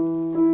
you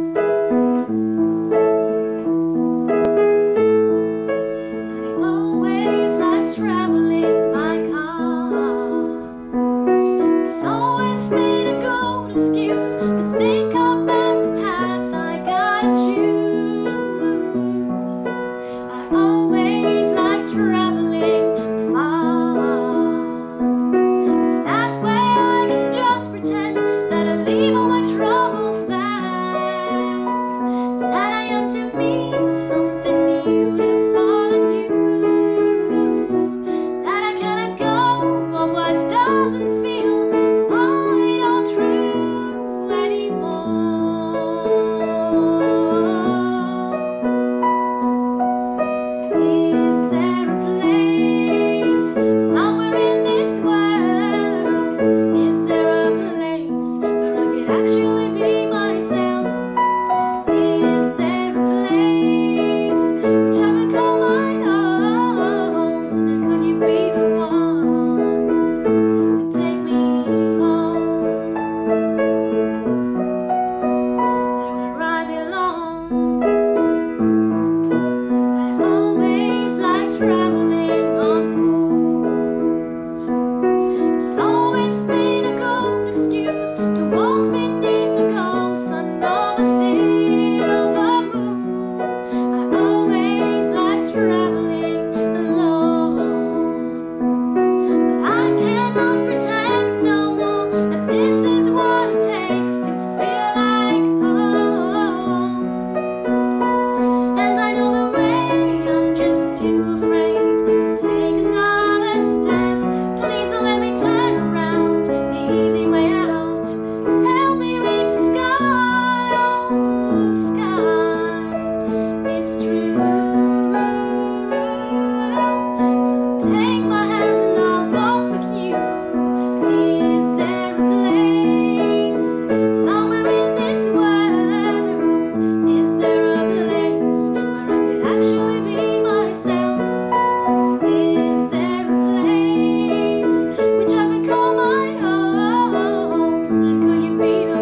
me